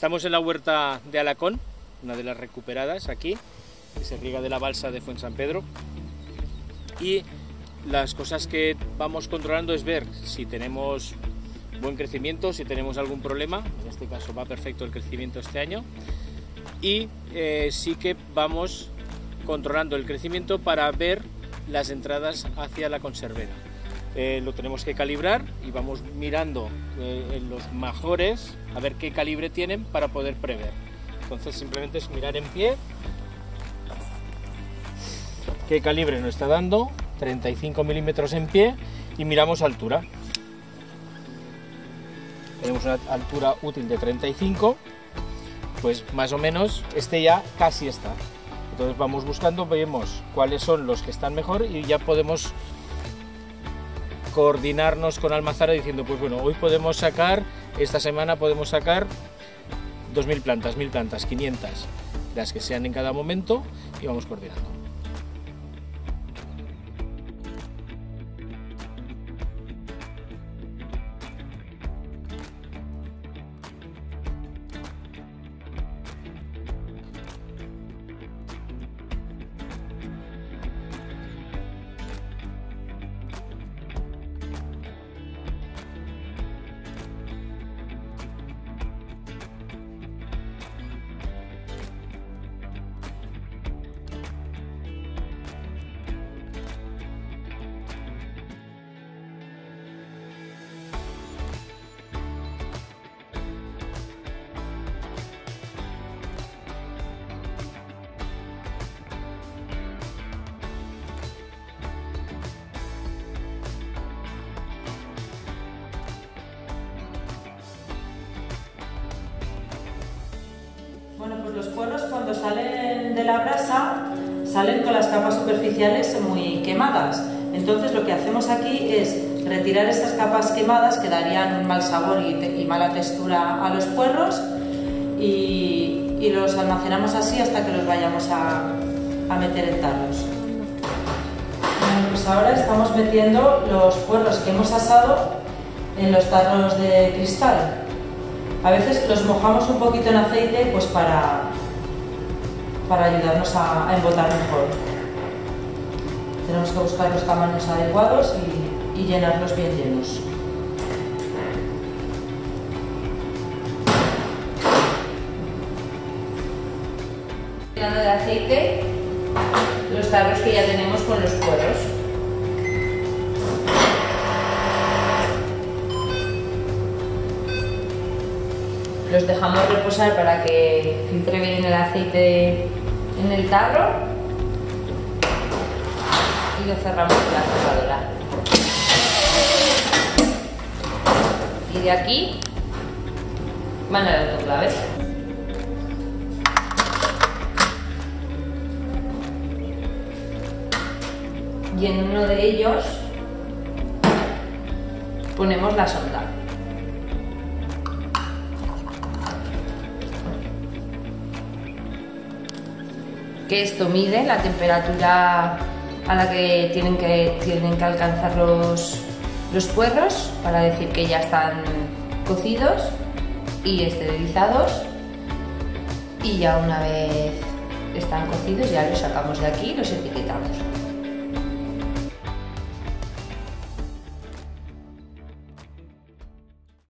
Estamos en la huerta de Alacón, una de las recuperadas aquí, que se riega de la balsa de Fuensan Pedro. Y las cosas que vamos controlando es ver si tenemos buen crecimiento, si tenemos algún problema, en este caso va perfecto el crecimiento este año, y eh, sí que vamos controlando el crecimiento para ver las entradas hacia la conservera. Eh, lo tenemos que calibrar y vamos mirando eh, los mejores a ver qué calibre tienen para poder prever. Entonces simplemente es mirar en pie qué calibre nos está dando, 35 milímetros en pie y miramos altura. Tenemos una altura útil de 35, pues más o menos este ya casi está. Entonces vamos buscando, vemos cuáles son los que están mejor y ya podemos coordinarnos con Almazara diciendo, pues bueno, hoy podemos sacar, esta semana podemos sacar 2.000 plantas, 1.000 plantas, 500, las que sean en cada momento y vamos coordinando. Los puerros cuando salen de la brasa salen con las capas superficiales muy quemadas. Entonces lo que hacemos aquí es retirar estas capas quemadas que darían un mal sabor y, mala textura a los puerros y, los almacenamos así hasta que los vayamos a, a meter en tarros. Bueno, pues ahora estamos metiendo los puerros que hemos asado en los tarros de cristal. A veces los mojamos un poquito en aceite pues para, para ayudarnos a, embotar mejor. Tenemos que buscar los tamaños adecuados y, y llenarlos bien llenos. Llenando de aceite los tarros que ya tenemos con los puerros. Los dejamos reposar para que filtre bien el aceite en el tarro y lo cerramos con la cerradura. Y de aquí van a la autoclave. Y en uno de ellos ponemos la sonda. Que esto mide la temperatura a la que tienen que, tienen que alcanzar los, los puerros para decir que ya están cocidos y esterilizados y ya una vez están cocidos ya los sacamos de aquí y los etiquetamos.